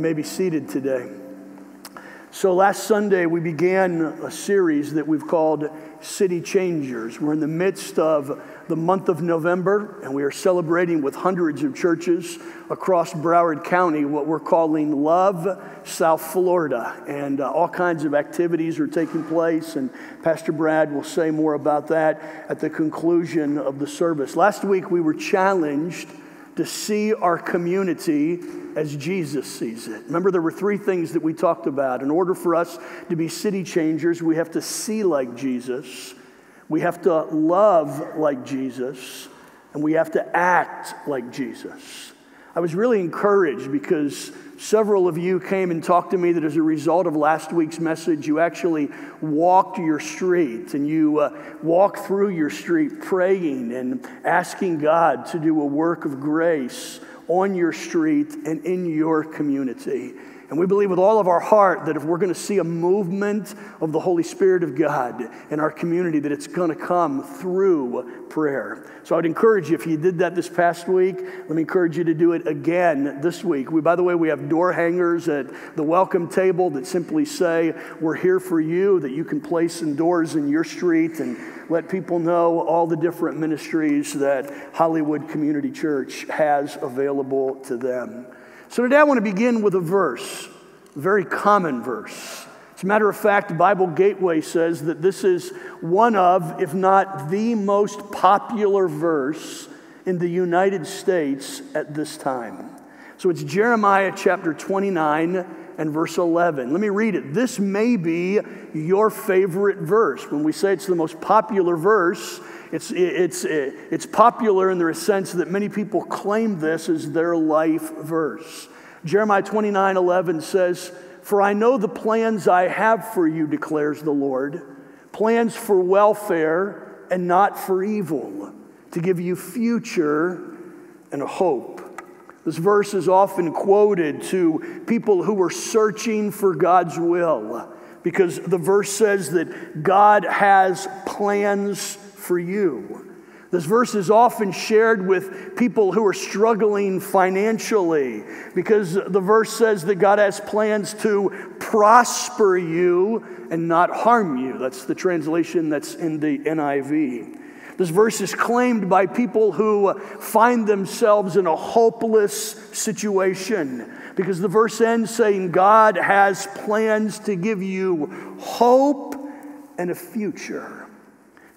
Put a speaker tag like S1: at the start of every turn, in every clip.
S1: may be seated today. So, last Sunday, we began a series that we've called City Changers. We're in the midst of the month of November, and we are celebrating with hundreds of churches across Broward County what we're calling Love South Florida. And uh, all kinds of activities are taking place, and Pastor Brad will say more about that at the conclusion of the service. Last week, we were challenged to see our community as Jesus sees it. Remember, there were three things that we talked about. In order for us to be city changers, we have to see like Jesus, we have to love like Jesus, and we have to act like Jesus. I was really encouraged because several of you came and talked to me that as a result of last week's message, you actually walked your street and you uh, walked through your street praying and asking God to do a work of grace on your street and in your community. And we believe with all of our heart that if we're going to see a movement of the Holy Spirit of God in our community, that it's going to come through prayer. So I would encourage you, if you did that this past week, let me encourage you to do it again this week. We, by the way, we have door hangers at the welcome table that simply say, We're here for you, that you can place indoors in your street and let people know all the different ministries that Hollywood Community Church has available to them. So today I want to begin with a verse, a very common verse. As a matter of fact, Bible Gateway says that this is one of, if not the most popular verse in the United States at this time. So it's Jeremiah chapter 29 and verse 11. Let me read it. This may be your favorite verse. When we say it's the most popular verse, it's, it's, it's popular in the sense that many people claim this as their life verse. Jeremiah 29 11 says, For I know the plans I have for you, declares the Lord, plans for welfare and not for evil, to give you future and hope. This verse is often quoted to people who are searching for God's will because the verse says that God has plans for you. This verse is often shared with people who are struggling financially because the verse says that God has plans to prosper you and not harm you. That's the translation that's in the NIV. This verse is claimed by people who find themselves in a hopeless situation because the verse ends saying, God has plans to give you hope and a future.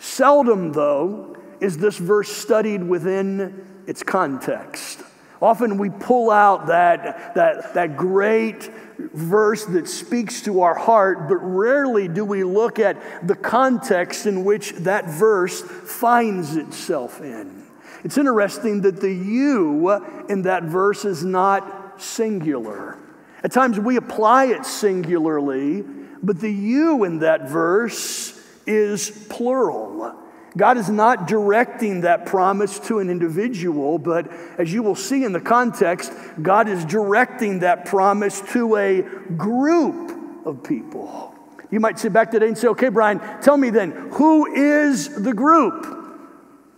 S1: Seldom, though, is this verse studied within its context. Often we pull out that, that, that great verse that speaks to our heart, but rarely do we look at the context in which that verse finds itself in. It's interesting that the you in that verse is not singular. At times we apply it singularly, but the you in that verse is plural. God is not directing that promise to an individual, but as you will see in the context, God is directing that promise to a group of people. You might sit back today and say, okay, Brian, tell me then, who is the group?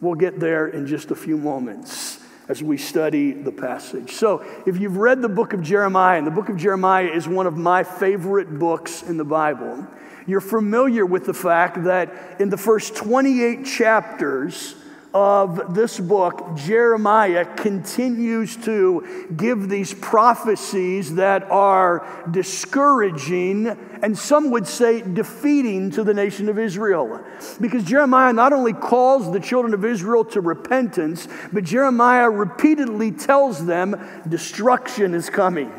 S1: We'll get there in just a few moments as we study the passage. So, if you've read the book of Jeremiah, and the book of Jeremiah is one of my favorite books in the Bible, you're familiar with the fact that in the first 28 chapters of this book, Jeremiah continues to give these prophecies that are discouraging and some would say defeating to the nation of Israel. Because Jeremiah not only calls the children of Israel to repentance, but Jeremiah repeatedly tells them destruction is coming,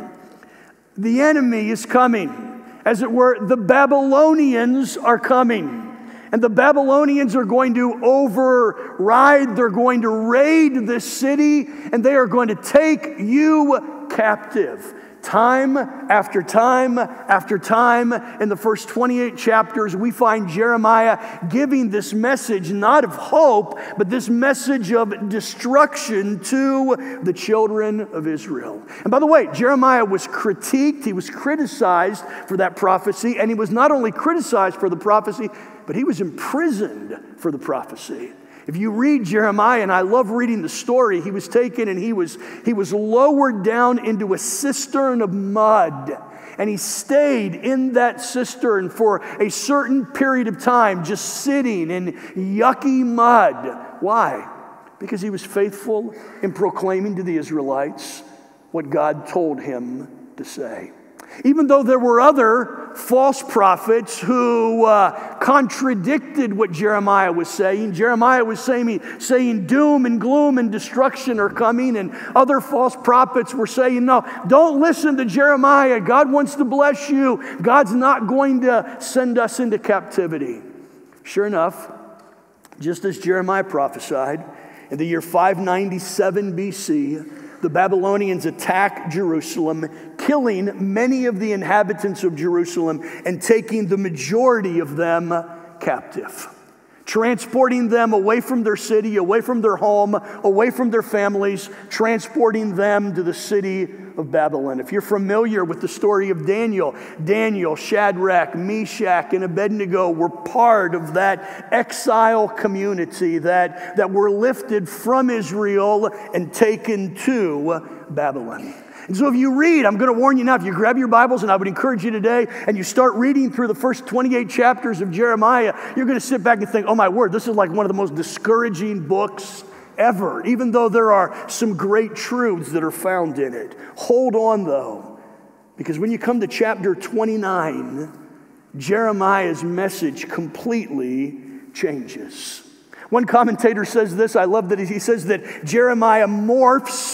S1: the enemy is coming as it were, the Babylonians are coming. And the Babylonians are going to override, they're going to raid this city, and they are going to take you captive. Time after time after time, in the first 28 chapters, we find Jeremiah giving this message not of hope, but this message of destruction to the children of Israel. And by the way, Jeremiah was critiqued, he was criticized for that prophecy, and he was not only criticized for the prophecy, but he was imprisoned for the prophecy. If you read Jeremiah, and I love reading the story, he was taken and he was, he was lowered down into a cistern of mud. And he stayed in that cistern for a certain period of time, just sitting in yucky mud. Why? Because he was faithful in proclaiming to the Israelites what God told him to say. Even though there were other false prophets who uh, contradicted what Jeremiah was saying, Jeremiah was saying, saying doom and gloom and destruction are coming, and other false prophets were saying, No, don't listen to Jeremiah. God wants to bless you. God's not going to send us into captivity. Sure enough, just as Jeremiah prophesied, in the year 597 BC, the Babylonians attack Jerusalem, killing many of the inhabitants of Jerusalem and taking the majority of them captive transporting them away from their city, away from their home, away from their families, transporting them to the city of Babylon. If you're familiar with the story of Daniel, Daniel, Shadrach, Meshach, and Abednego were part of that exile community that, that were lifted from Israel and taken to Babylon. And so if you read, I'm going to warn you now, if you grab your Bibles, and I would encourage you today, and you start reading through the first 28 chapters of Jeremiah, you're going to sit back and think, oh my word, this is like one of the most discouraging books ever, even though there are some great truths that are found in it. Hold on though, because when you come to chapter 29, Jeremiah's message completely changes. One commentator says this, I love that he says that Jeremiah morphs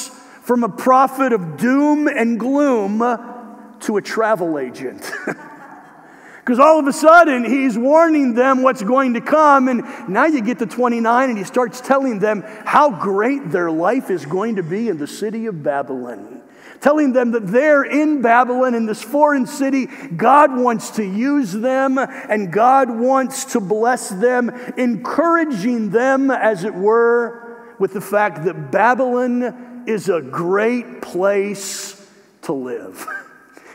S1: from a prophet of doom and gloom to a travel agent. Because all of a sudden, he's warning them what's going to come. And now you get to 29, and he starts telling them how great their life is going to be in the city of Babylon. Telling them that they're in Babylon, in this foreign city. God wants to use them, and God wants to bless them, encouraging them, as it were, with the fact that Babylon is a great place to live.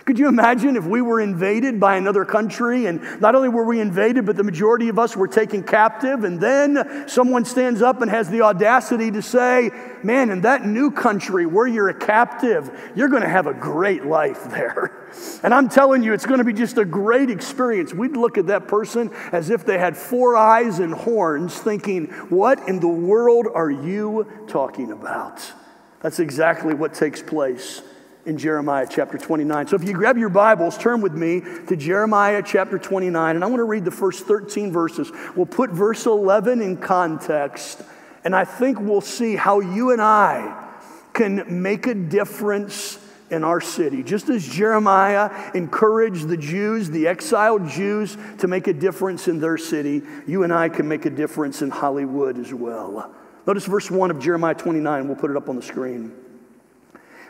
S1: Could you imagine if we were invaded by another country and not only were we invaded, but the majority of us were taken captive, and then someone stands up and has the audacity to say, Man, in that new country where you're a captive, you're going to have a great life there. And I'm telling you, it's going to be just a great experience. We'd look at that person as if they had four eyes and horns, thinking, What in the world are you talking about? That's exactly what takes place in Jeremiah chapter 29. So if you grab your Bibles, turn with me to Jeremiah chapter 29, and I want to read the first 13 verses. We'll put verse 11 in context, and I think we'll see how you and I can make a difference in our city. Just as Jeremiah encouraged the Jews, the exiled Jews, to make a difference in their city, you and I can make a difference in Hollywood as well. Notice verse 1 of Jeremiah 29. We'll put it up on the screen.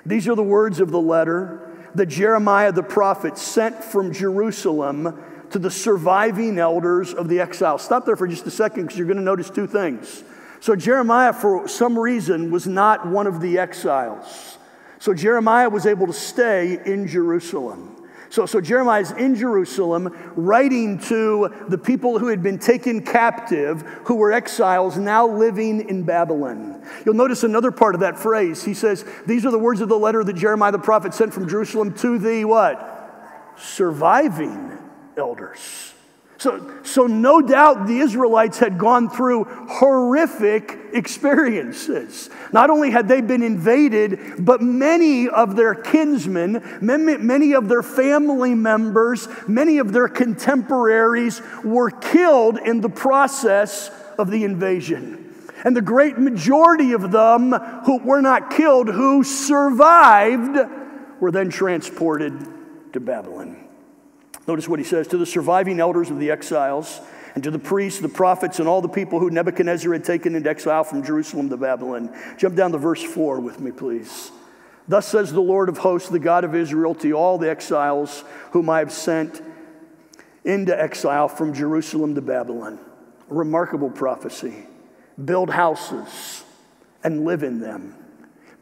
S1: These are the words of the letter that Jeremiah the prophet sent from Jerusalem to the surviving elders of the exile. Stop there for just a second because you're going to notice two things. So, Jeremiah, for some reason, was not one of the exiles. So, Jeremiah was able to stay in Jerusalem. So, so Jeremiah is in Jerusalem writing to the people who had been taken captive, who were exiles, now living in Babylon. You'll notice another part of that phrase. He says, These are the words of the letter that Jeremiah the prophet sent from Jerusalem to the what? Surviving elders. So, so no doubt the Israelites had gone through horrific experiences. Not only had they been invaded, but many of their kinsmen, many, of their family members, many of their contemporaries were killed in the process of the invasion. And the great majority of them who were not killed, who survived, were then transported to Babylon. Notice what he says to the surviving elders of the exiles, and to the priests, the prophets, and all the people who Nebuchadnezzar had taken into exile from Jerusalem to Babylon. Jump down to verse 4 with me, please. Thus says the Lord of hosts, the God of Israel, to all the exiles whom I have sent into exile from Jerusalem to Babylon. Remarkable prophecy. Build houses and live in them,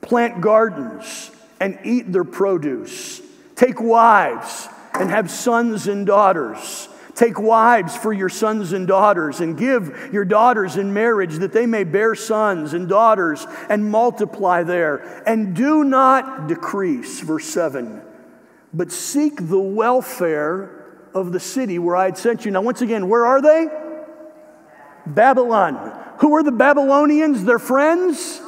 S1: plant gardens and eat their produce, take wives and have sons and daughters. Take wives for your sons and daughters, and give your daughters in marriage that they may bear sons and daughters and multiply there. And do not decrease, verse 7, but seek the welfare of the city where I had sent you. Now, once again, where are they? Babylon. Who are the Babylonians? Their friends?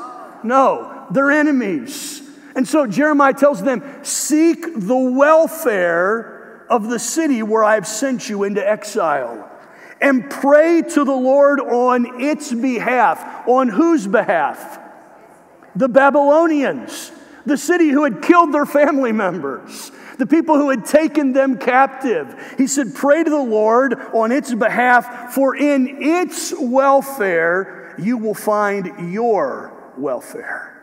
S1: No, they're enemies. And so Jeremiah tells them, Seek the welfare of the city where I have sent you into exile, and pray to the Lord on its behalf. On whose behalf? The Babylonians, the city who had killed their family members the people who had taken them captive. He said, Pray to the Lord on its behalf, for in its welfare you will find your welfare.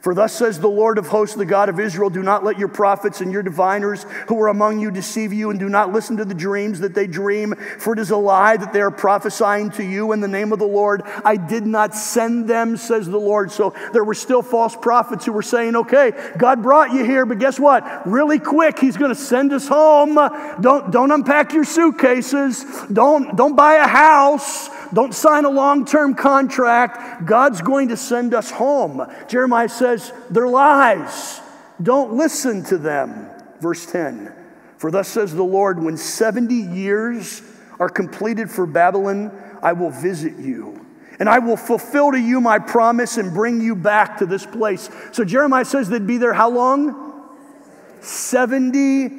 S1: For thus says the Lord of hosts, the God of Israel Do not let your prophets and your diviners who are among you deceive you, and do not listen to the dreams that they dream, for it is a lie that they are prophesying to you in the name of the Lord. I did not send them, says the Lord. So there were still false prophets who were saying, Okay, God brought you here, but guess what? Really quick, He's going to send us home. Don't, don't unpack your suitcases, don't, don't buy a house. Don't sign a long term contract. God's going to send us home. Jeremiah says, They're lies. Don't listen to them. Verse 10 For thus says the Lord, when 70 years are completed for Babylon, I will visit you. And I will fulfill to you my promise and bring you back to this place. So Jeremiah says they'd be there how long? 70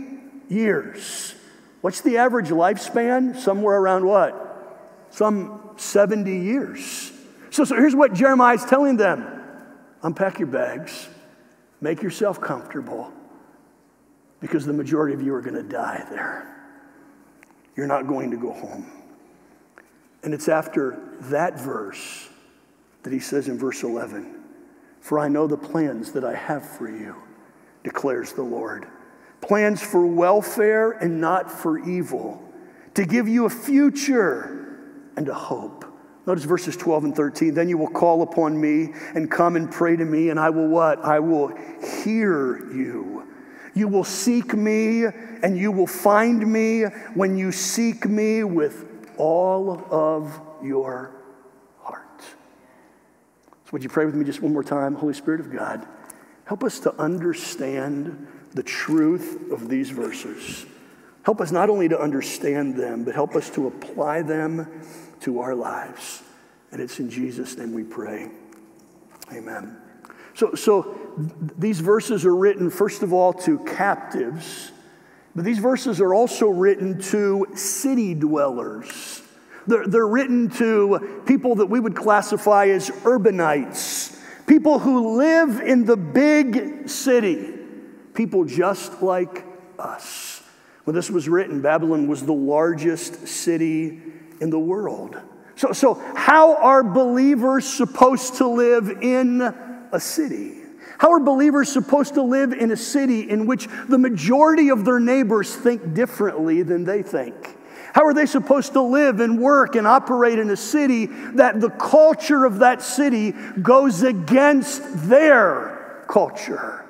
S1: years. What's the average lifespan? Somewhere around what? Some 70 years. So, so here's what Jeremiah is telling them unpack your bags, make yourself comfortable, because the majority of you are going to die there. You're not going to go home. And it's after that verse that he says in verse 11, For I know the plans that I have for you, declares the Lord. Plans for welfare and not for evil, to give you a future and a hope. Notice verses 12 and 13. Then you will call upon me and come and pray to me, and I will what? I will hear you. You will seek me, and you will find me when you seek me with all of your heart. So, would you pray with me just one more time? Holy Spirit of God, help us to understand the truth of these verses. Help us not only to understand them, but help us to apply them to our lives. And it's in Jesus' name we pray. Amen. So, so these verses are written, first of all, to captives, but these verses are also written to city dwellers. They're, they're written to people that we would classify as urbanites, people who live in the big city, people just like us. When this was written, Babylon was the largest city in the world. So, so how are believers supposed to live in a city? How are believers supposed to live in a city in which the majority of their neighbors think differently than they think? How are they supposed to live and work and operate in a city that the culture of that city goes against their culture?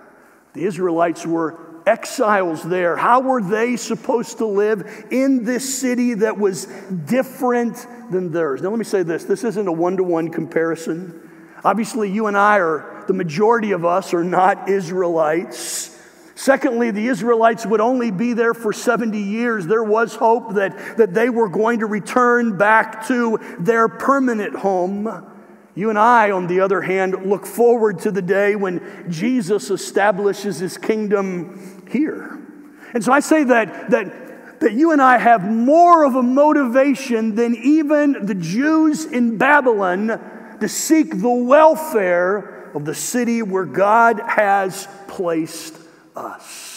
S1: The Israelites were exiles there. How were they supposed to live in this city that was different than theirs? Now, let me say this this isn't a one to one comparison. Obviously, you and I are, the majority of us are not Israelites. Secondly, the Israelites would only be there for 70 years. There was hope that, that they were going to return back to their permanent home. You and I, on the other hand, look forward to the day when Jesus establishes his kingdom here. And so I say that, that, that you and I have more of a motivation than even the Jews in Babylon to seek the welfare of the city where God has placed us.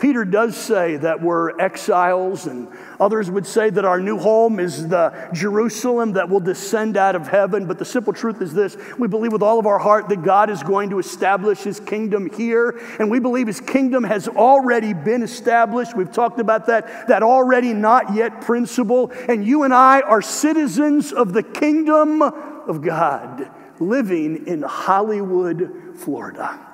S1: Peter does say that we're exiles, and others would say that our new home is the Jerusalem that will descend out of heaven. But the simple truth is this we believe with all of our heart that God is going to establish his kingdom here, and we believe his kingdom has already been established. We've talked about that, that already not yet principle. And you and I are citizens of the kingdom of God living in Hollywood, Florida.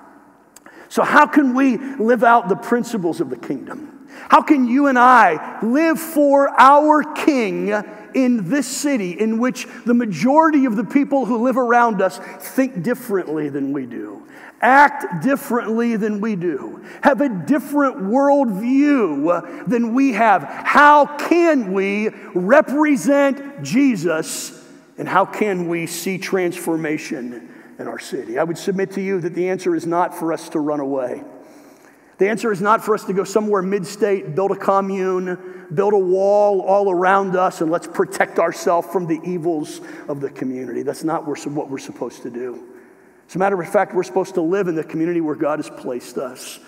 S1: So, how can we live out the principles of the kingdom? How can you and I live for our King in this city in which the majority of the people who live around us think differently than we do? act differently than we do, have a different worldview than we have. How can we represent Jesus and how can we see transformation in our city? I would submit to you that the answer is not for us to run away. The answer is not for us to go somewhere mid state, build a commune, build a wall all around us, and let's protect ourselves from the evils of the community. That's not what we're supposed to do. As a matter of fact, we're supposed to live in the community where God has placed us,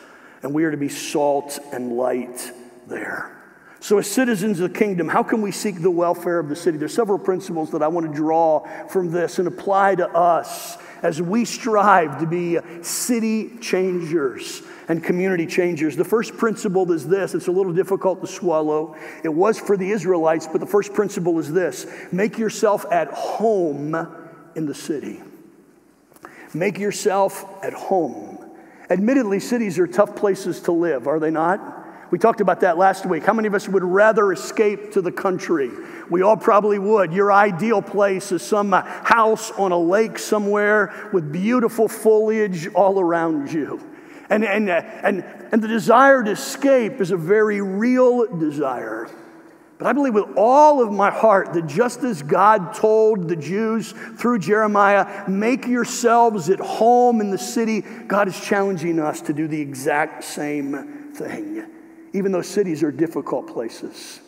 S1: and we are to be salt and light there. So, as citizens of the kingdom, how can we seek the welfare of the city? There's several principles that I want to draw from this and apply to us as we strive to be city changers and community changers. The first principle is this it's a little difficult to swallow. It was for the Israelites, but the first principle is this make yourself at home in the city. Make yourself at home. Admittedly, cities are tough places to live, are they not? We talked about that last week. How many of us would rather escape to the country? We all probably would. Your ideal place is some uh, house on a lake somewhere with beautiful foliage all around you. And, and, uh, and, and the desire to escape is a very real desire. But I believe with all of my heart that just as God told the Jews through Jeremiah, make yourselves at home in the city, God is challenging us to do the exact same thing, even though cities are difficult places.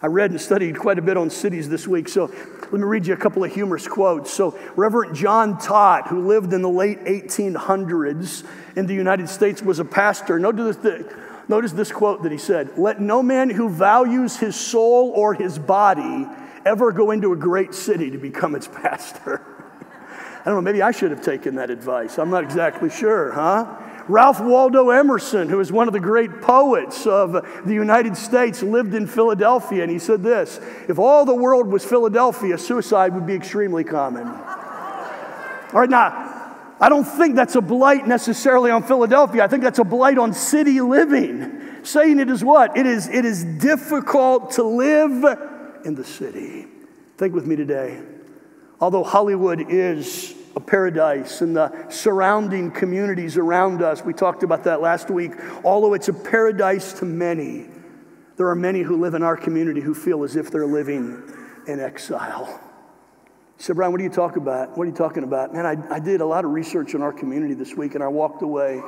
S1: I read and studied quite a bit on cities this week, so let me read you a couple of humorous quotes. So, Reverend John Stott, who lived in the late 1800s in the United States, was a pastor. Notice this, Notice this quote that he said Let no man who values his soul or his body ever go into a great city to become its pastor. I don't know, maybe I should have taken that advice. I'm not exactly sure, huh? Ralph Waldo Emerson, who is one of the great poets of the United States, lived in Philadelphia, and he said this If all the world was Philadelphia, suicide would be extremely common. All right, now, I don't think that's a blight necessarily on Philadelphia. I think that's a blight on city living. Saying it is what? It is, it is difficult to live in the city. Think with me today. Although Hollywood is a paradise and the surrounding communities around us, we talked about that last week, although it's a paradise to many, there are many who live in our community who feel as if they're living in exile. He said, Brian, what are you talking about? What are you talking about? Man, I, I did a lot of research in our community this week, and I walked away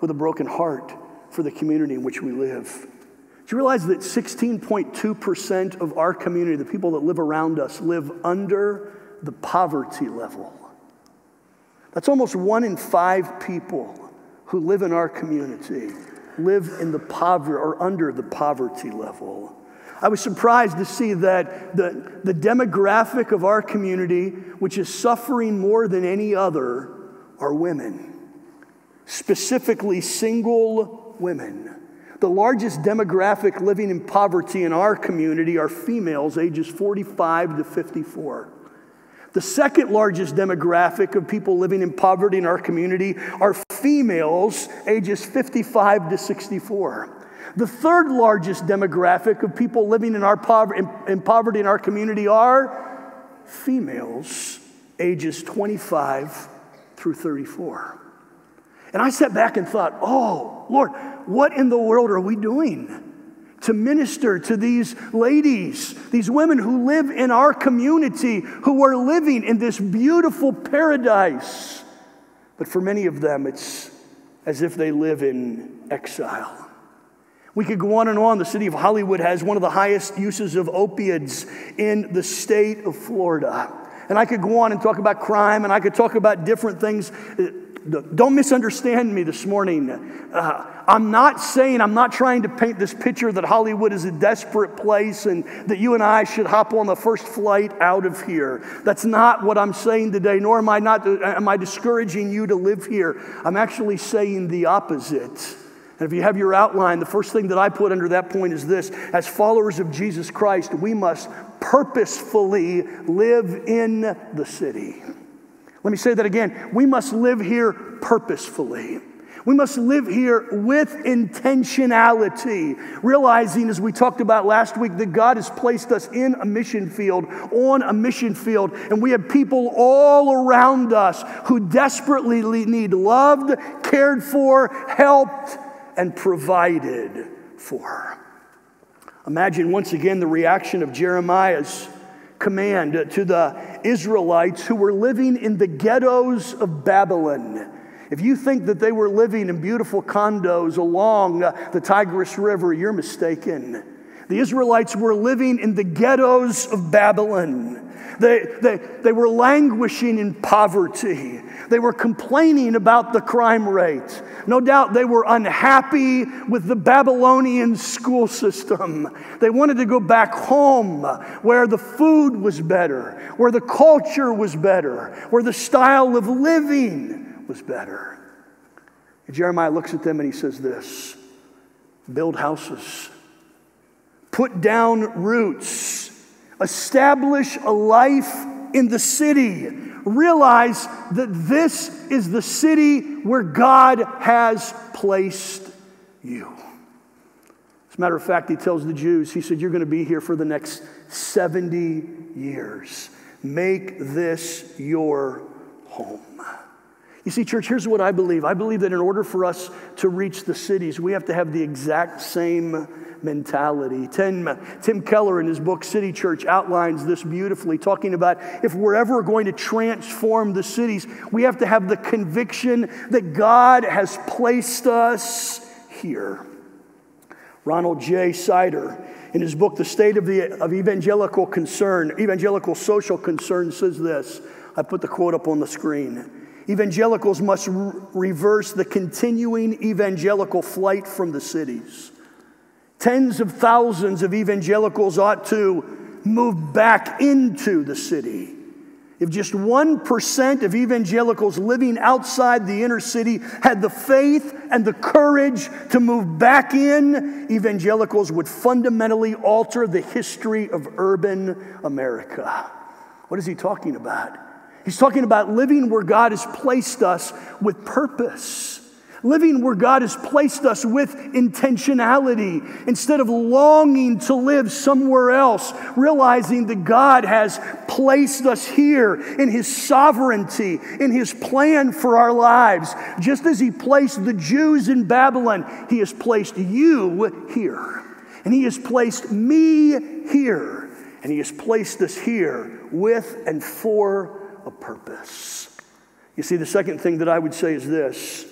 S1: with a broken heart for the community in which we live. Do you realize that 16.2% of our community, the people that live around us, live under the poverty level? That's almost one in five people who live in our community live in the poverty or under the poverty level. I was surprised to see that the, the demographic of our community, which is suffering more than any other, are women, specifically single women. The largest demographic living in poverty in our community are females ages 45 to 54. The second largest demographic of people living in poverty in our community are females ages 55 to 64. The third largest demographic of people living in, our in, in poverty in our community are females ages 25 through 34. And I sat back and thought, oh, Lord, what in the world are we doing? To minister to these ladies, these women who live in our community, who are living in this beautiful paradise. But for many of them, it's as if they live in exile. We could go on and on. The city of Hollywood has one of the highest uses of opiates in the state of Florida. And I could go on and talk about crime and I could talk about different things. Uh, don't misunderstand me this morning. Uh, I'm not saying, I'm not trying to paint this picture that Hollywood is a desperate place and that you and I should hop on the first flight out of here. That's not what I'm saying today, nor am I, not, am I discouraging you to live here. I'm actually saying the opposite. And if you have your outline, the first thing that I put under that point is this as followers of Jesus Christ, we must purposefully live in the city. Let me say that again. We must live here purposefully. We must live here with intentionality, realizing, as we talked about last week, that God has placed us in a mission field, on a mission field, and we have people all around us who desperately need loved, cared for, helped, and provided for. Imagine once again the reaction of Jeremiah's command to the Israelites who were living in the ghettos of Babylon. If you think that they were living in beautiful condos along the Tigris River, you're mistaken. The Israelites were living in the ghettos of Babylon. They, they, they were languishing in poverty. They were complaining about the crime rate. No doubt they were unhappy with the Babylonian school system. They wanted to go back home where the food was better, where the culture was better, where the style of living was better. And Jeremiah looks at them and he says this build houses, put down roots, establish a life in the city. Realize that this is the city where God has placed you. As a matter of fact, he tells the Jews, he said, You're going to be here for the next 70 years. Make this your home. You see, church, here's what I believe. I believe that in order for us to reach the cities, we have to have the exact same mentality. Tim, uh, Tim Keller, in his book City Church, outlines this beautifully, talking about if we're ever going to transform the cities, we have to have the conviction that God has placed us here. Ronald J. Sider, in his book, The State of, the, of Evangelical Concern, Evangelical Social Concern, says this. I put the quote up on the screen. Evangelicals must re- reverse the continuing evangelical flight from the cities. Tens of thousands of evangelicals ought to move back into the city. If just 1% of evangelicals living outside the inner city had the faith and the courage to move back in, evangelicals would fundamentally alter the history of urban America. What is he talking about? He's talking about living where God has placed us with purpose. Living where God has placed us with intentionality instead of longing to live somewhere else, realizing that God has placed us here in His sovereignty, in His plan for our lives. Just as He placed the Jews in Babylon, He has placed you here. And He has placed me here. And He has placed us here with and for a purpose. You see, the second thing that I would say is this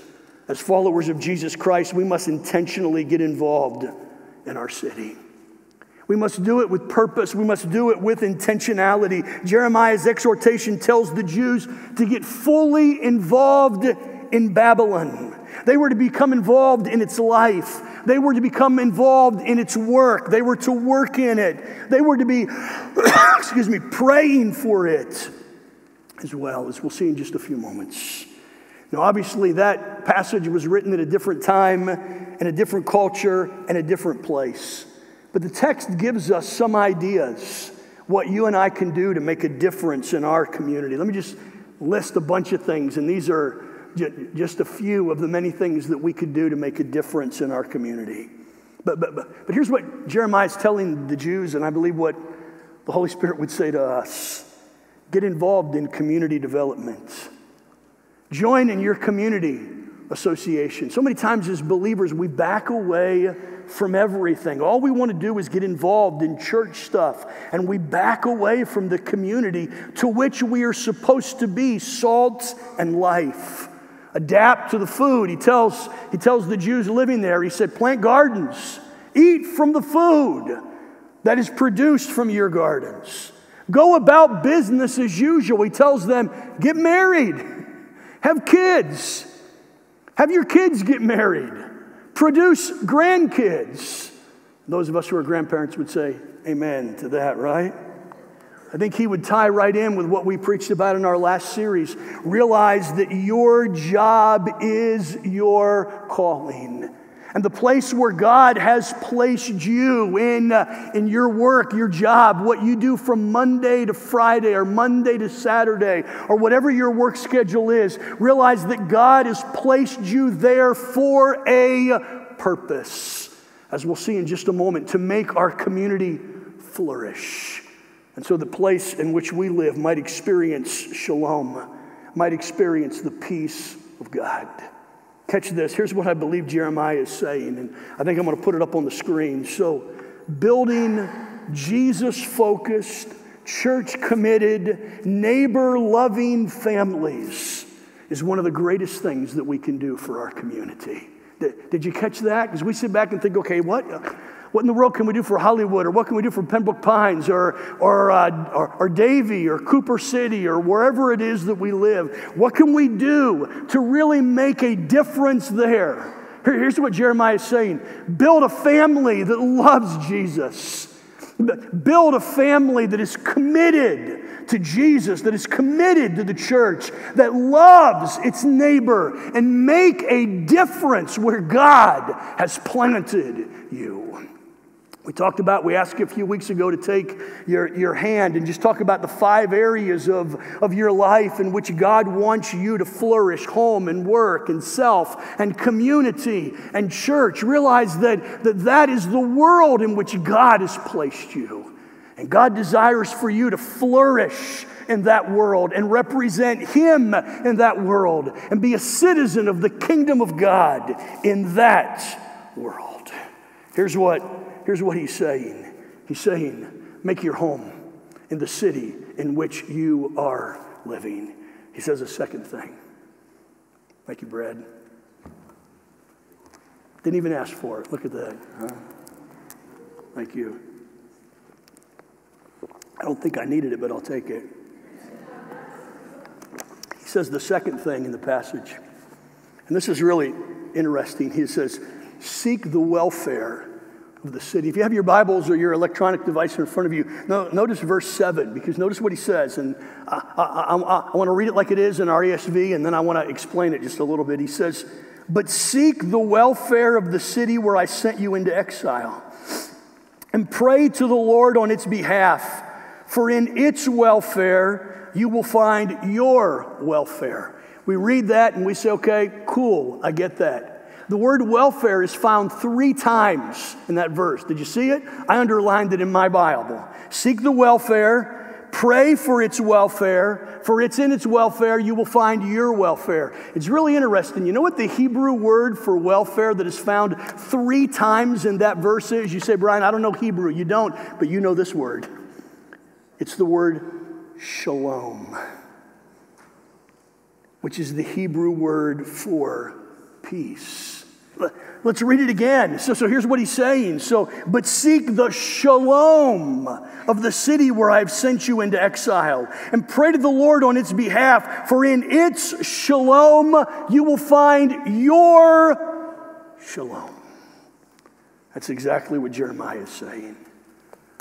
S1: as followers of Jesus Christ, we must intentionally get involved in our city. We must do it with purpose. We must do it with intentionality. Jeremiah's exhortation tells the Jews to get fully involved in Babylon. They were to become involved in its life. They were to become involved in its work. They were to work in it. They were to be, excuse me, praying for it as well, as we'll see in just a few moments. Now, obviously, that passage was written at a different time, in a different culture, and a different place. But the text gives us some ideas what you and I can do to make a difference in our community. Let me just list a bunch of things, and these are just a few of the many things that we could do to make a difference in our community. But, but, but, but here's what Jeremiah is telling the Jews, and I believe what the Holy Spirit would say to us get involved in community development. Join in your community association. So many times as believers, we back away from everything. All we want to do is get involved in church stuff, and we back away from the community to which we are supposed to be salt and life. Adapt to the food. He tells, he tells the Jews living there, he said, plant gardens, eat from the food that is produced from your gardens. Go about business as usual. He tells them, get married, have kids, have your kids get married, produce grandkids. Those of us who are grandparents would say, Amen to that, right? I think he would tie right in with what we preached about in our last series. Realize that your job is your calling. And the place where God has placed you in, uh, in your work, your job, what you do from Monday to Friday or Monday to Saturday or whatever your work schedule is, realize that God has placed you there for a purpose, as we'll see in just a moment, to make our community flourish. And so the place in which we live might experience shalom, might experience the peace of God. Catch this. Here's what I believe Jeremiah is saying, and I think I'm going to put it up on the screen. So, building Jesus focused, church committed, neighbor loving families is one of the greatest things that we can do for our community. Did, you catch that? Because we sit back and think, okay, what? What in the world can we do for Hollywood, or what can we do for Pembroke Pines, or, or, uh, or, or Davie, or Cooper City, or wherever it is that we live? What can we do to really make a difference there? Here's what Jeremiah is saying build a family that loves Jesus. Build a family that is committed to Jesus, that is committed to the church, that loves its neighbor, and make a difference where God has planted you. We talked about, we asked you a few weeks ago to take your, your hand and just talk about the five areas of, of your life in which God wants you to flourish home and work and self and community and church. Realize that that, that is the world in which God has placed you. And God desires for you to flourish in that world and represent Him in that world and be a citizen of the kingdom of God in that world. Here's what Here's what he's saying He's saying, make your home in the city in which you are living. He says a second thing. Thank you, Brad. Didn't even ask for it. Look at that. Huh? Thank you. I don't think I needed it, but I'll take it. He says the second thing in the passage, and this is really interesting. He says, Seek the welfare of the city. If you have your Bibles or your electronic device in front of you, no, notice verse 7, because notice what he says. And I, I, I, I want to read it like it is in RESV, and then I want to explain it just a little bit. He says, But seek the welfare of the city where I sent you into exile, and pray to the Lord on its behalf, for in its welfare you will find your welfare. We read that and we say, okay, cool, I get that. The word welfare is found three times in that verse. Did you see it? I underlined it in my Bible. Seek the welfare, pray for its welfare, for it's in its welfare you will find your welfare. It's really interesting. You know what the Hebrew word for welfare that is found three times in that verse is? You say, Brian, I don't know Hebrew. You don't, but you know this word. It's the word shalom, which is the Hebrew word for peace. Let's read it again. So, so here's what he's saying. So, but seek the shalom of the city where I've sent you into exile and pray to the Lord on its behalf, for in its shalom you will find your shalom. That's exactly what Jeremiah is saying.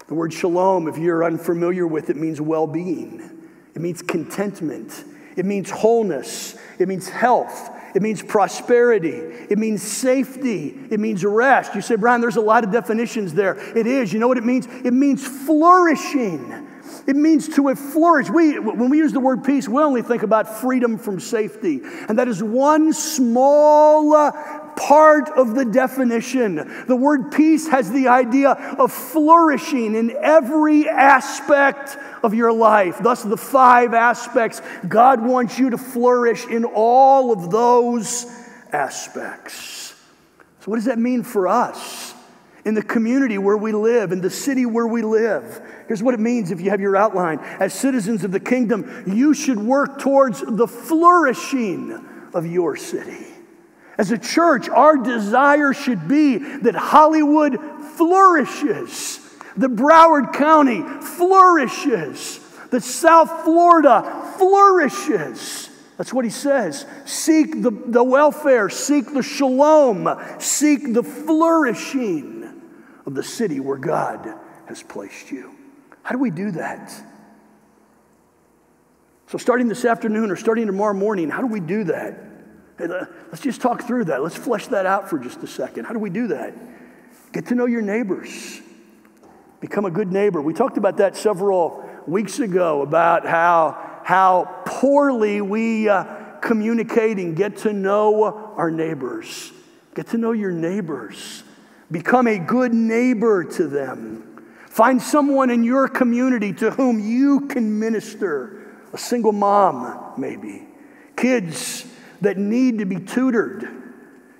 S1: The word shalom, if you're unfamiliar with it, means well being, it means contentment, it means wholeness, it means health. It means prosperity. It means safety. It means rest. You say, Brian, there's a lot of definitions there. It is. You know what it means? It means flourishing. It means to have flourished. We, when we use the word peace, we only think about freedom from safety. And that is one small part of the definition. The word peace has the idea of flourishing in every aspect of your life. Thus, the five aspects. God wants you to flourish in all of those aspects. So, what does that mean for us? In the community where we live, in the city where we live. Here's what it means if you have your outline. As citizens of the kingdom, you should work towards the flourishing of your city. As a church, our desire should be that Hollywood flourishes the Broward County flourishes. The South Florida flourishes. That's what he says. Seek the, the welfare, seek the shalom, seek the flourishing of the city where God has placed you. How do we do that? So, starting this afternoon or starting tomorrow morning, how do we do that? Let's just talk through that. Let's flesh that out for just a second. How do we do that? Get to know your neighbors. Become a good neighbor. We talked about that several weeks ago about how, how poorly we uh, communicate and get to know our neighbors. Get to know your neighbors. Become a good neighbor to them. Find someone in your community to whom you can minister. A single mom, maybe. Kids that need to be tutored.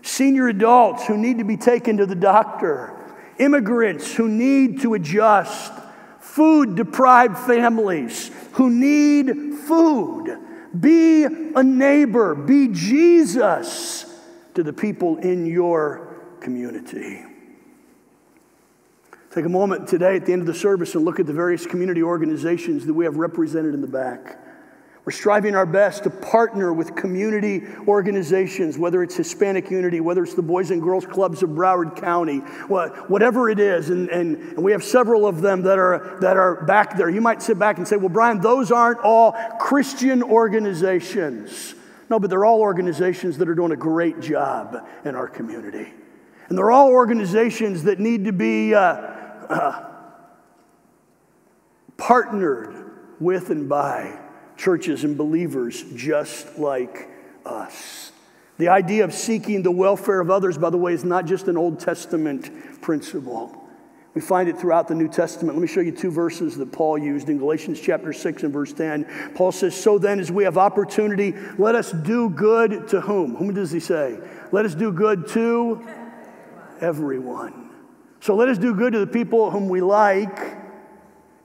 S1: Senior adults who need to be taken to the doctor. Immigrants who need to adjust. Food deprived families who need food. Be a neighbor. Be Jesus to the people in your community. Take a moment today at the end of the service and look at the various community organizations that we have represented in the back. We're striving our best to partner with community organizations, whether it's Hispanic Unity, whether it's the Boys and Girls Clubs of Broward County, whatever it is. And, and, and, we have several of them that are, that are back there. You might sit back and say, well, Brian, those aren't all Christian organizations. No, but they're all organizations that are doing a great job in our community. And they're all organizations that need to be. Uh, uh, partnered with and by churches and believers just like us. The idea of seeking the welfare of others, by the way, is not just an Old Testament principle. We find it throughout the New Testament. Let me show you two verses that Paul used in Galatians chapter 6 and verse 10. Paul says, So then, as we have opportunity, let us do good to whom? Whom does he say? Let us do good to everyone. So let us do good to the people whom we like,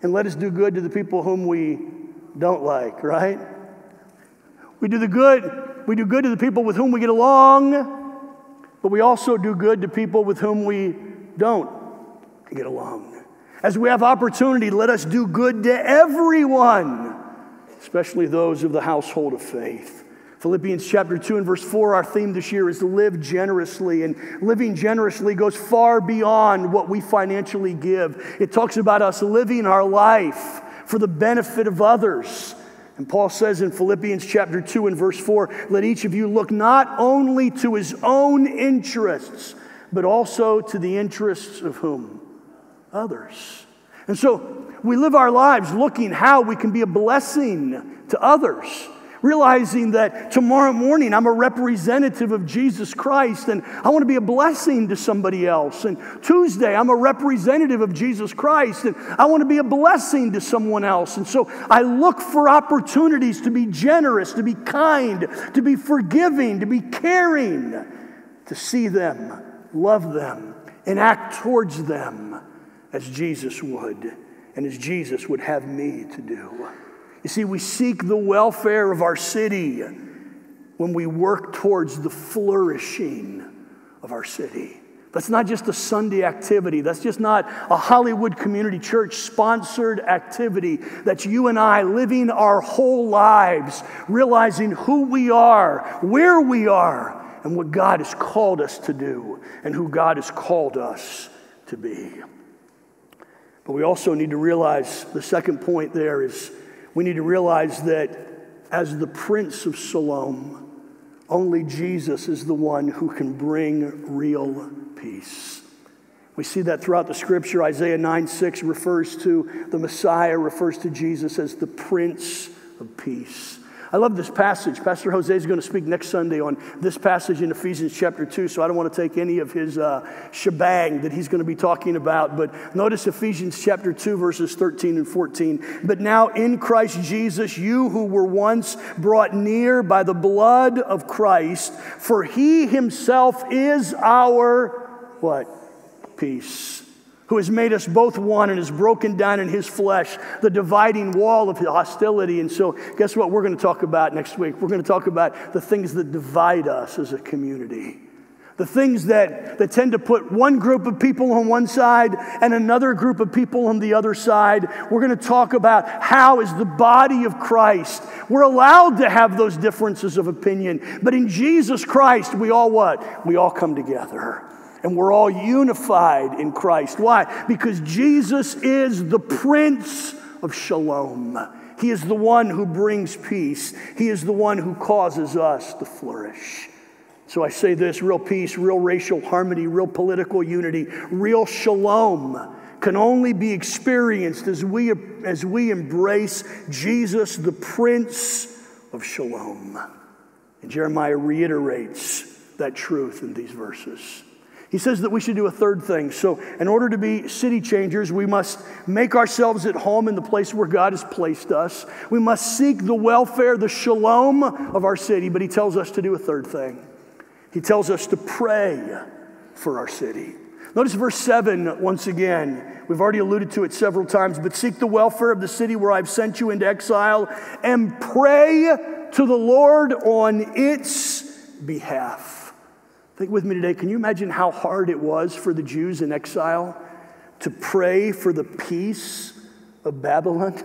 S1: and let us do good to the people whom we don't like, right? We do the good, we do good to the people with whom we get along, but we also do good to people with whom we don't get along. As we have opportunity, let us do good to everyone, especially those of the household of faith. Philippians chapter 2 and verse 4, our theme this year is to live generously. And living generously goes far beyond what we financially give. It talks about us living our life for the benefit of others. And Paul says in Philippians chapter 2 and verse 4 let each of you look not only to his own interests, but also to the interests of whom? Others. And so we live our lives looking how we can be a blessing to others realizing that tomorrow morning I'm a representative of Jesus Christ and I want to be a blessing to somebody else. And Tuesday I'm a representative of Jesus Christ and I want to be a blessing to someone else. And so I look for opportunities to be generous, to be kind, to be forgiving, to be caring, to see them, love them, and act towards them as Jesus would and as Jesus would have me to do. You see, we seek the welfare of our city when we work towards the flourishing of our city. That's not just a Sunday activity. That's just not a Hollywood Community Church sponsored activity. That's you and I living our whole lives, realizing who we are, where we are, and what God has called us to do, and who God has called us to be. But we also need to realize the second point there is we need to realize that as the Prince of Shalom, only Jesus is the one who can bring real peace. We see that throughout the scripture. Isaiah 9 6 refers to the Messiah, refers to Jesus as the Prince of Peace. I love this passage. Pastor Jose is going to speak next Sunday on this passage in Ephesians chapter 2, so I don't want to take any of his uh, shebang that he's going to be talking about. But notice Ephesians chapter 2, verses 13 and 14. But now in Christ Jesus, you who were once brought near by the blood of Christ, for he himself is our what? Peace who has made us both one and has broken down in his flesh the dividing wall of hostility. And so, guess what we're going to talk about next week? We're going to talk about the things that divide us as a community. The things that, that tend to put one group of people on one side and another group of people on the other side. We're going to talk about how, as the body of Christ, we're allowed to have those differences of opinion. But in Jesus Christ, we all what? We all come together and we're all unified in Christ. Why? Because Jesus is the Prince of Shalom. He is the one who brings peace, He is the one who causes us to flourish. So I say this real peace, real racial harmony, real political unity, real shalom can only be experienced as we, as we embrace Jesus, the Prince of Shalom. And Jeremiah reiterates that truth in these verses. He says that we should do a third thing. So, in order to be city changers, we must make ourselves at home in the place where God has placed us. We must seek the welfare, the shalom of our city. But he tells us to do a third thing. He tells us to pray for our city. Notice verse 7 once again. We've already alluded to it several times, but seek the welfare of the city where I've sent you into exile and pray to the Lord on its behalf. Think with me today. Can you imagine how hard it was for the Jews in exile to pray for the peace of Babylon?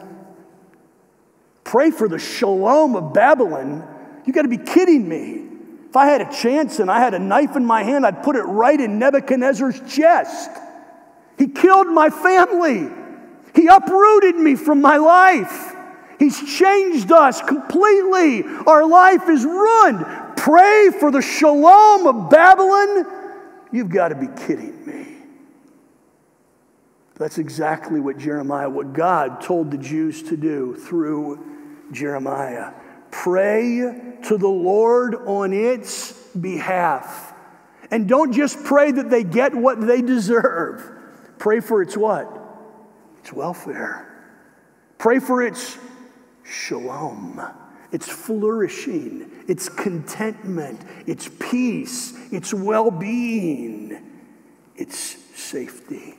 S1: Pray for the shalom of Babylon? You got to be kidding me. If I had a chance and I had a knife in my hand, I'd put it right in Nebuchadnezzar's chest. He killed my family. He uprooted me from my life. He's changed us completely. Our life is ruined. Pray for the shalom of Babylon? You've got to be kidding me. That's exactly what Jeremiah, what God told the Jews to do through Jeremiah. Pray to the Lord on its behalf. And don't just pray that they get what they deserve. Pray for its what? Its welfare. Pray for its shalom, its flourishing, its contentment, its peace, its well being, its safety.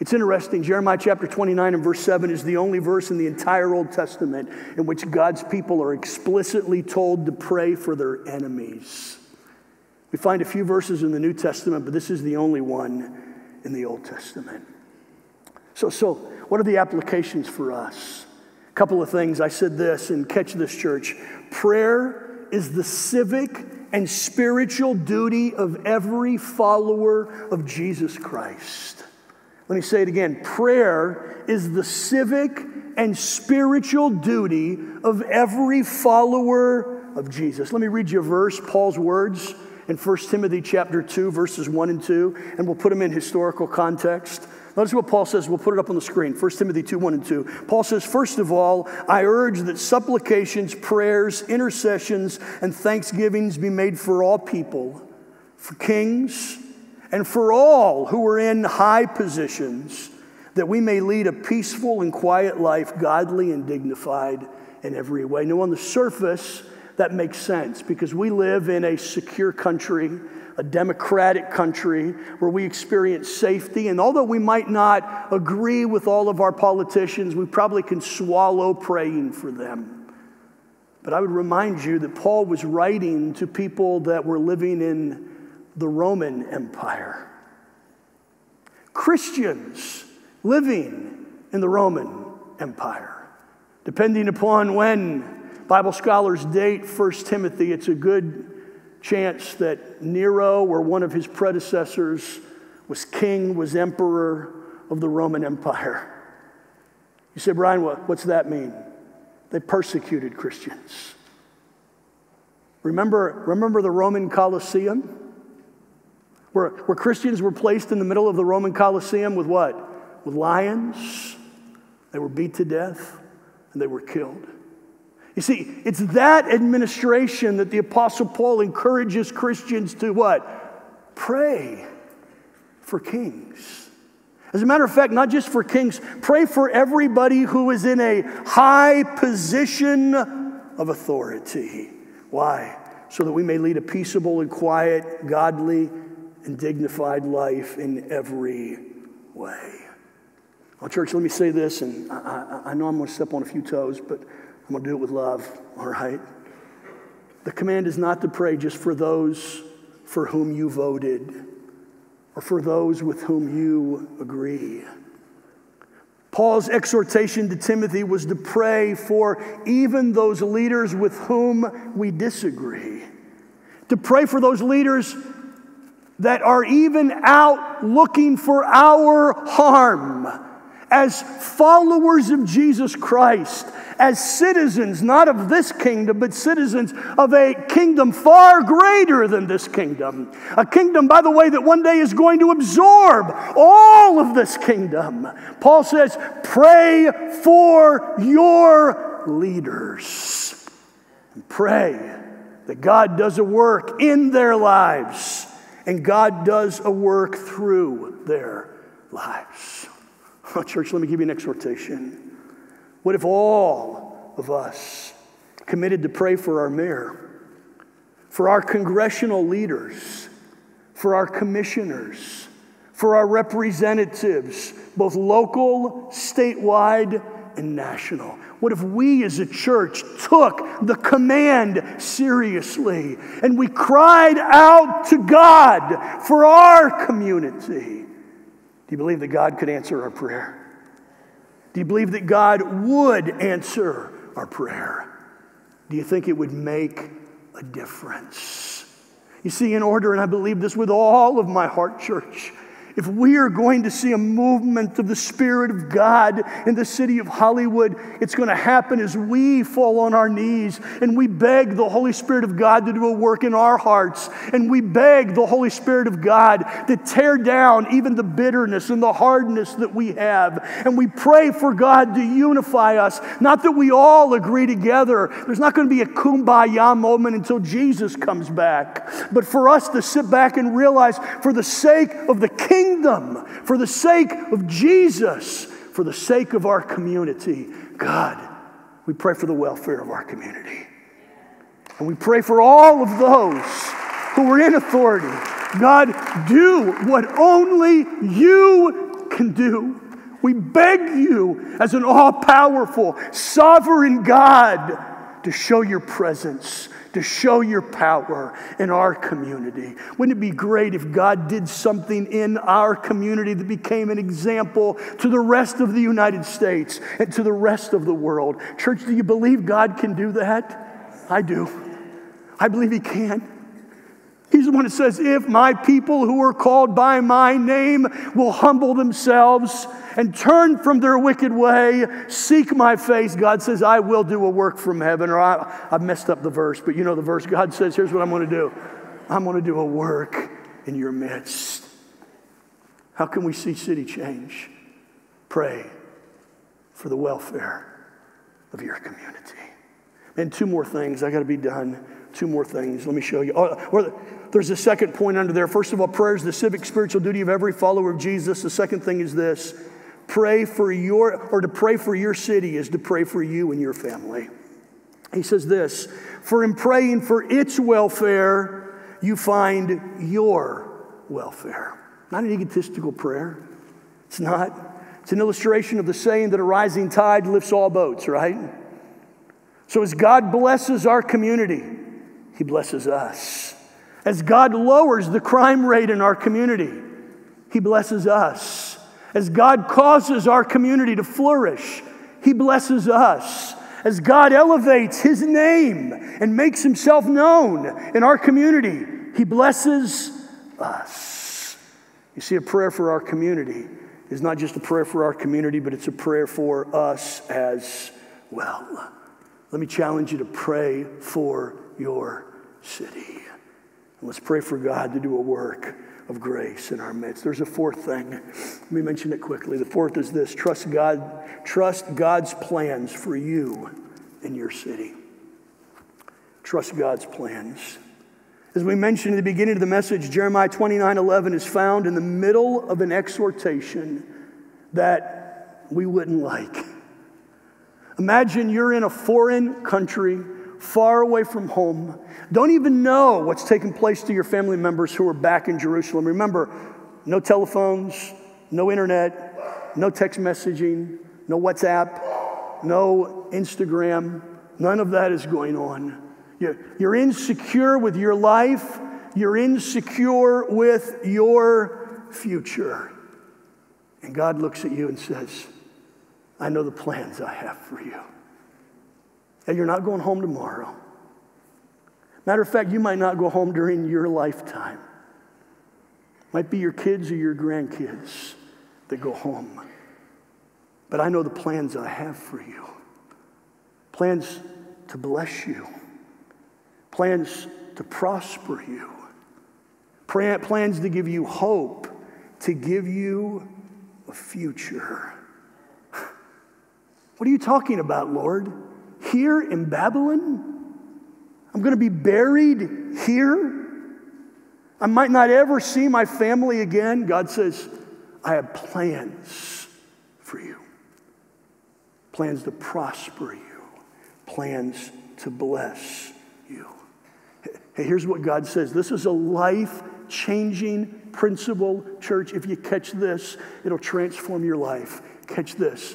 S1: It's interesting. Jeremiah chapter 29 and verse 7 is the only verse in the entire Old Testament in which God's people are explicitly told to pray for their enemies. We find a few verses in the New Testament, but this is the only one in the Old Testament. So, so what are the applications for us? A couple of things. I said this, and catch this, church. Prayer is the civic and spiritual duty of every follower of Jesus Christ. Let me say it again. Prayer is the civic and spiritual duty of every follower of Jesus. Let me read you a verse, Paul's words in 1 Timothy chapter 2, verses 1 and 2, and we'll put them in historical context. Notice what Paul says. We'll put it up on the screen. 1 Timothy 2, 1 and 2. Paul says, First of all, I urge that supplications, prayers, intercessions, and thanksgivings be made for all people, for kings, and for all who are in high positions, that we may lead a peaceful and quiet life, godly and dignified in every way. Now, on the surface, that makes sense because we live in a secure country, a democratic country where we experience safety. And although we might not agree with all of our politicians, we probably can swallow praying for them. But I would remind you that Paul was writing to people that were living in the Roman Empire. Christians living in the Roman Empire. Depending upon when Bible scholars date 1 Timothy, it's a good chance that Nero or one of his predecessors was king, was emperor of the Roman Empire. You say, Brian, what, what's that mean? They persecuted Christians. Remember, remember the Roman Colosseum? where, where Christians were placed in the middle of the Roman Colosseum with what? With lions. They were beat to death and they were killed. You see, it's that administration that the Apostle Paul encourages Christians to what? Pray for kings. As a matter of fact, not just for kings, pray for everybody who is in a high position of authority. Why? So that we may lead a peaceable and quiet, godly, and dignified life in every way. Well, church, let me say this, and I, I, I know I'm going to step on a few toes, but I'm going to do it with love, all right? The command is not to pray just for those for whom you voted or for those with whom you agree. Paul's exhortation to Timothy was to pray for even those leaders with whom we disagree, to pray for those leaders that are even out looking for our harm as followers of Jesus Christ, as citizens, not of this kingdom, but citizens of a kingdom far greater than this kingdom. A kingdom, by the way, that one day is going to absorb all of this kingdom. Paul says, Pray for your leaders. And pray that God does a work in their lives and God does a work through their lives. Oh, church, let me give you an exhortation. What if all of us committed to pray for our mayor, for our congressional leaders, for our commissioners, for our representatives, both local, statewide, and national? What if we as a church took the command seriously and we cried out to God for our community? Do you believe that God could answer our prayer? Do you believe that God would answer our prayer? Do you think it would make a difference? You see, in order, and I believe this with all of my heart, church, if we are going to see a movement of the Spirit of God in the city of Hollywood, it's going to happen as we fall on our knees and we beg the Holy Spirit of God to do a work in our hearts. And we beg the Holy Spirit of God to tear down even the bitterness and the hardness that we have. And we pray for God to unify us. Not that we all agree together, there's not going to be a kumbaya moment until Jesus comes back. But for us to sit back and realize, for the sake of the King kingdom, for the sake of Jesus, for the sake of our community. God, we pray for the welfare of our community. And we pray for all of those who are in authority. God, do what only you can do. We beg you, as an all powerful, sovereign God, to show your presence to show your power in our community. Wouldn't it be great if God did something in our community that became an example to the rest of the United States and to the rest of the world? Church, do you believe God can do that? I do. I believe He can. He's the one that says, If my people who are called by my name will humble themselves and turn from their wicked way, seek my face, God says, I will do a work from heaven. Or I, I messed up the verse, but you know the verse. God says, Here's what I'm going to do I'm going to do a work in your midst. How can we see city change? Pray for the welfare of your community. And two more things. I got to be done. Two more things. Let me show you. Oh, there's a second point under there. First of all, prayer is the civic spiritual duty of every follower of Jesus. The second thing is this pray for your, or to pray for your city is to pray for you and your family. He says this For in praying for its welfare, you find your welfare. Not an egotistical prayer. It's not. It's an illustration of the saying that a rising tide lifts all boats, right? So as God blesses our community, He blesses us. As God lowers the crime rate in our community, He blesses us. As God causes our community to flourish, He blesses us. As God elevates His name and makes Himself known in our community, He blesses us. You see, a prayer for our community is not just a prayer for our community, but it's a prayer for us as well. Let me challenge you to pray for your city. Let's pray for God to do a work of grace in our midst. There's a fourth thing. Let me mention it quickly. The fourth is this trust God, trust God's plans for you and your city. Trust God's plans. As we mentioned in the beginning of the message, Jeremiah 29 11 is found in the middle of an exhortation that we wouldn't like. Imagine you're in a foreign country far away from home, don't even know what's taking place to your family members who are back in Jerusalem. Remember, no telephones, no internet, no text messaging, no WhatsApp, no Instagram. None of that is going on. You're insecure with your life, you're insecure with your future. And God looks at you and says, I know the plans I have for you. And you're not going home tomorrow. Matter of fact, you might not go home during your lifetime. Might be your kids or your grandkids that go home. But I know the plans I have for you plans to bless you, plans to prosper you, plans to give you hope, to give you a future. What are you talking about, Lord? Here in Babylon? I'm going to be buried here? I might not ever see my family again. God says, I have plans for you plans to prosper you, plans to bless you. Hey, here's what God says this is a life changing principle, church. If you catch this, it'll transform your life. Catch this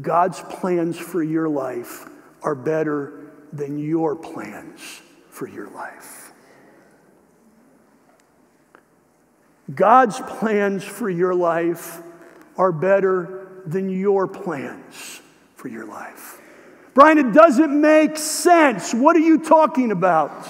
S1: God's plans for your life are better than your plans for your life. God's plans for your life are better than your plans for your life. Brian, it doesn't make sense. What are you talking about?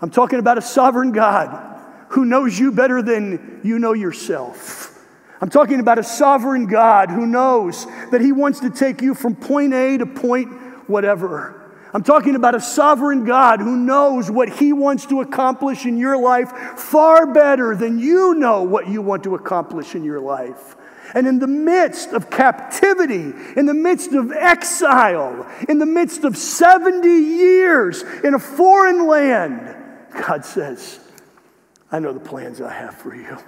S1: I'm talking about a sovereign God who knows you better than you know yourself. I'm talking about a sovereign God who knows that He wants to take you from point A to point whatever. I'm talking about a sovereign God who knows what He wants to accomplish in your life far better than you know what you want to accomplish in your life. And in the midst of captivity, in the midst of exile, in the midst of 70 years in a foreign land, God says, I know the plans I have for you.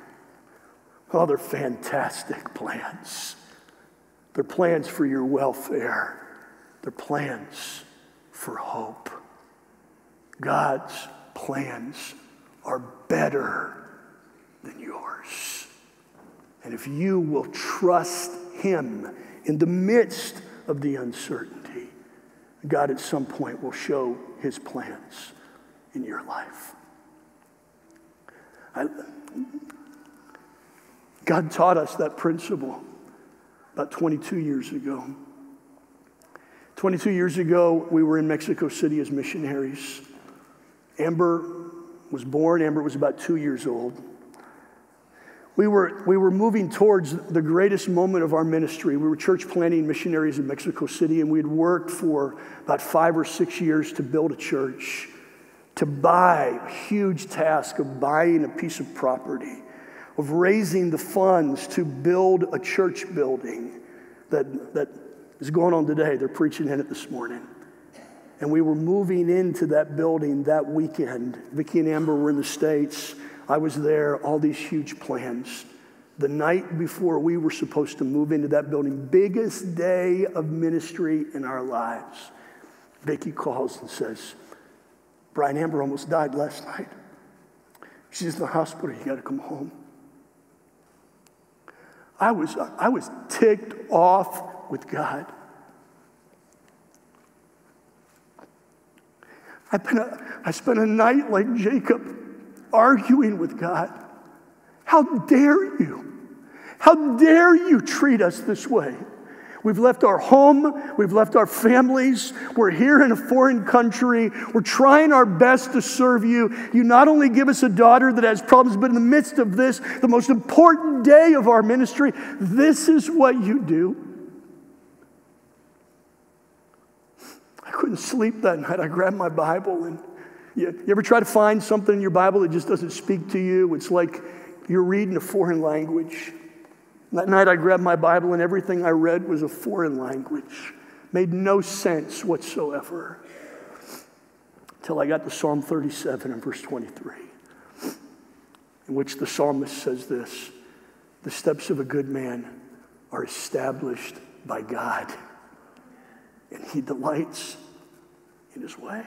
S1: Oh, they're fantastic plans. They're plans for your welfare, they're plans for hope. God's plans are better than yours. And if you will trust Him in the midst of the uncertainty, God at some point will show His plans in your life. I, God taught us that principle about 22 years ago. 22 years ago, we were in Mexico City as missionaries. Amber was born, Amber was about two years old we were, we were moving towards the greatest moment of our ministry. We were church planting missionaries in Mexico City, and we had worked for about five or six years to build a church, to buy a huge task of buying a piece of property, of raising the funds to build a church building that, that is going on today. They're preaching in it this morning. And we were moving into that building that weekend. Vicki and Amber were in the States. I was there, all these huge plans. The night before we were supposed to move into that building, biggest day of ministry in our lives, Vicki calls and says, Brian Amber almost died last night. She's in the hospital. You got to come home. I was, I was ticked off with God. I, spent a, I spent a night like Jacob arguing with God. How dare you? How dare you treat us this way? We've left our home, we've left our families, we're here in a foreign country, we're trying our best to serve you. You not only give us a daughter that has problems, but in the midst of this, the most important day of our ministry, this is what you do. Couldn't sleep that night. I grabbed my Bible and you, you ever try to find something in your Bible that just doesn't speak to you? It's like you're reading a foreign language. That night I grabbed my Bible and everything I read was a foreign language. Made no sense whatsoever. Until I got to Psalm 37 and verse 23, in which the psalmist says this The steps of a good man are established by God, and he delights in his way.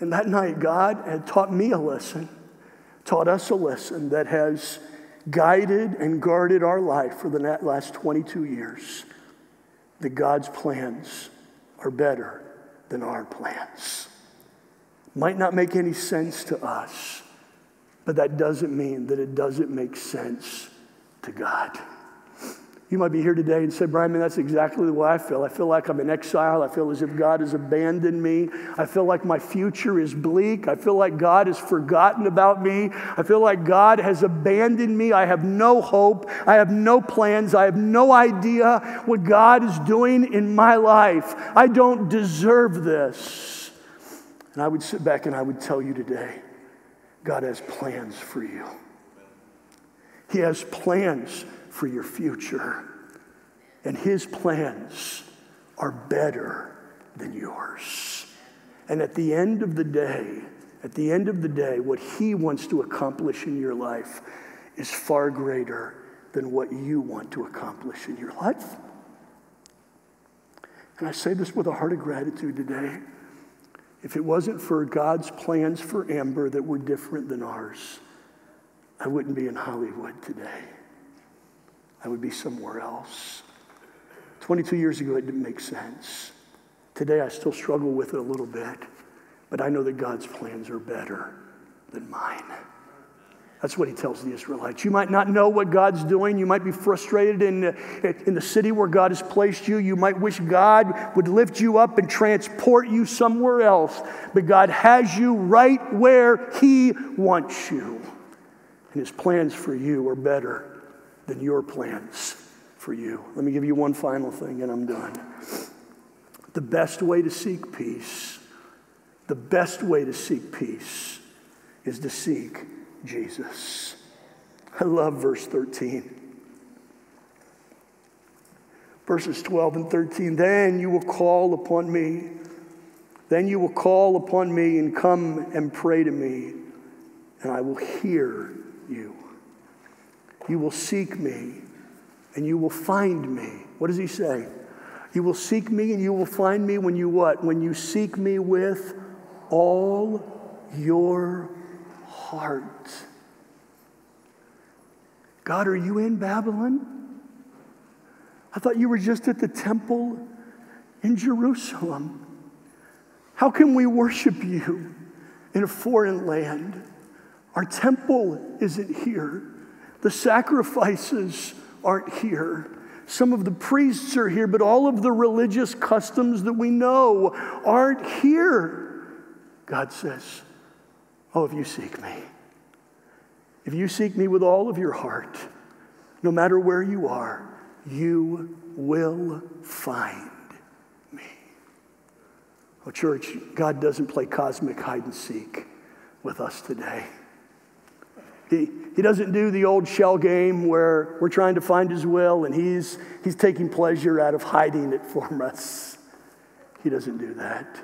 S1: And that night, God had taught me a lesson, taught us a lesson that has guided and guarded our life for the last 22 years. That God's plans are better than our plans. Might not make any sense to us, but that doesn't mean that it doesn't make sense to God. You might be here today and say, Brian, man, that's exactly the way I feel. I feel like I'm in exile. I feel as if God has abandoned me. I feel like my future is bleak. I feel like God has forgotten about me. I feel like God has abandoned me. I have no hope. I have no plans. I have no idea what God is doing in my life. I don't deserve this. And I would sit back and I would tell you today God has plans for you. He has plans for your future. And His plans are better than yours. And at the end of the day, at the end of the day, what He wants to accomplish in your life is far greater than what you want to accomplish in your life. And I say this with a heart of gratitude today. If it wasn't for God's plans for Amber that were different than ours, I wouldn't be in Hollywood today. I would be somewhere else. 22 years ago, it didn't make sense. Today, I still struggle with it a little bit, but I know that God's plans are better than mine. That's what he tells the Israelites. You might not know what God's doing. You might be frustrated in, in the city where God has placed you. You might wish God would lift you up and transport you somewhere else. But God has you right where he wants you. And his plans for you are better than your plans for you. Let me give you one final thing and I'm done. The best way to seek peace, the best way to seek peace is to seek Jesus. I love verse 13. Verses 12 and 13. Then you will call upon me. Then you will call upon me and come and pray to me, and I will hear you. You will seek me and you will find me. What does he say? You will seek me and you will find me when you what? When you seek me with all your heart. God, are you in Babylon? I thought you were just at the temple in Jerusalem. How can we worship you in a foreign land? Our temple isn't here. The sacrifices aren't here. Some of the priests are here, but all of the religious customs that we know aren't here. God says, Oh, if you seek me, if you seek me with all of your heart, no matter where you are, you will find me. Oh, church, God doesn't play cosmic hide and seek with us today. He, he doesn't do the old shell game where we're trying to find his will and he's, he's taking pleasure out of hiding it from us. He doesn't do that.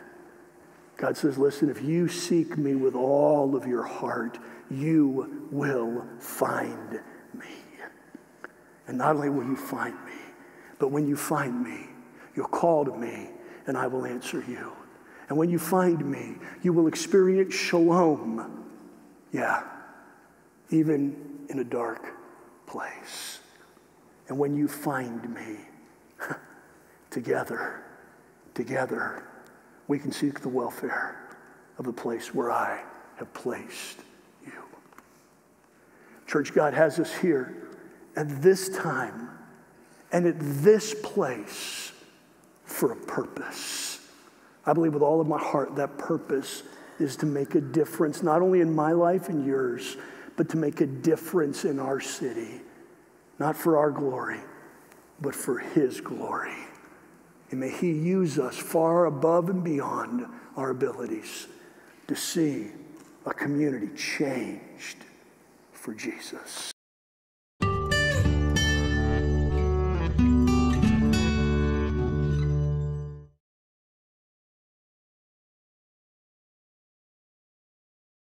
S1: God says, listen, if you seek me with all of your heart, you will find me. And not only will you find me, but when you find me, you'll call to me and I will answer you. And when you find me, you will experience shalom. Yeah even in a dark place. And when you find me, together, together, we can seek the welfare of the place where I have placed you. Church, God has us here at this time and at this place for a purpose. I believe with all of my heart that purpose is to make a difference, not only in my life and yours but to make a difference in our city, not for our glory, but for His glory. And may He use us far above and beyond our abilities to see a community changed for Jesus.